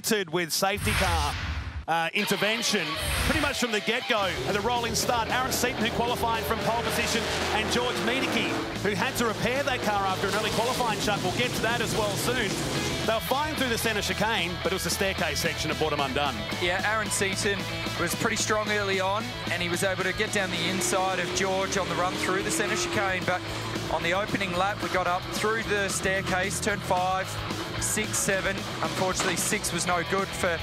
littered with safety car uh, intervention pretty much from the get-go at the rolling start. Aaron Seton, who qualified from pole position, and George Miedecke, who had to repair that car after an early qualifying shut. We'll get to that as well soon. They were flying through the centre chicane, but it was the staircase section that brought them undone. Yeah, Aaron Seton was pretty strong early on, and he was able to get down the inside of George on the run through the centre chicane. But on the opening lap, we got up through the staircase, turn five, six, seven. Unfortunately, six was no good for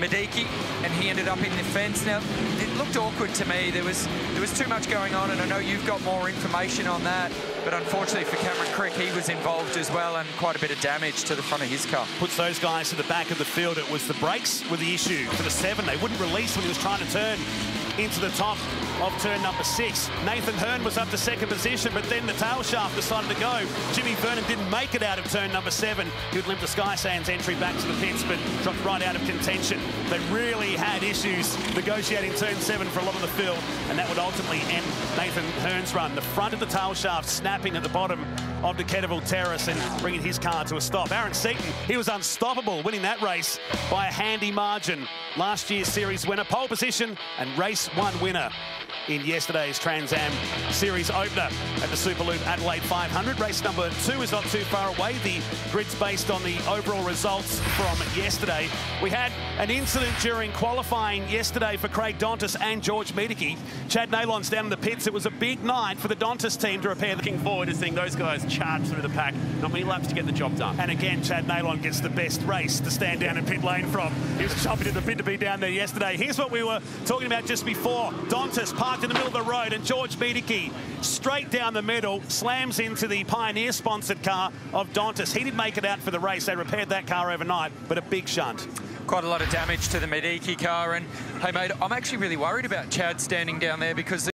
Miedecke, and he ended up in the fence. Now, it looked awkward to me. There was there was too much going on, and I know you've got more information on that. But unfortunately for Cameron Crick, he was involved as well, and quite a bit of damage to the front of his car. Puts those guys to the back of the field. It was the brakes were the issue for the seven. They wouldn't release when he was trying to turn into the top of turn number six. Nathan Herne was up to second position, but then the tail shaft decided to go. Jimmy Vernon didn't make it out of turn number seven. He would limp the Sky Sands entry back to the pits, but dropped right out of contention. They really had issues negotiating turn seven for a lot of the field, and that would ultimately end Nathan Herne's run. The front of the tail shaft snapping at the bottom of the Kettleville Terrace and bringing his car to a stop. Aaron Seton, he was unstoppable, winning that race by a handy margin. Last year's series winner, pole position, and race one winner in yesterday's Trans Am Series opener at the Superloop Adelaide 500. Race number two is not too far away. The grid's based on the overall results from yesterday. We had an incident during qualifying yesterday for Craig Dontas and George Miedecke. Chad Neylon's down in the pits. It was a big night for the Dontas team to repair. Looking forward to seeing those guys charge through the pack. Not many laps to get the job done. And again, Chad Neylon gets the best race to stand down in pit lane from. He was jumping in the pit to be down there yesterday. Here's what we were talking about just before. Dontas parked in the middle of the road and George Miedecke straight down the middle slams into the Pioneer sponsored car of Dontas. He didn't make it out for the race. They repaired that car overnight, but a big shunt quite a lot of damage to the Miedecke car. And hey, mate, I'm actually really worried about Chad standing down there because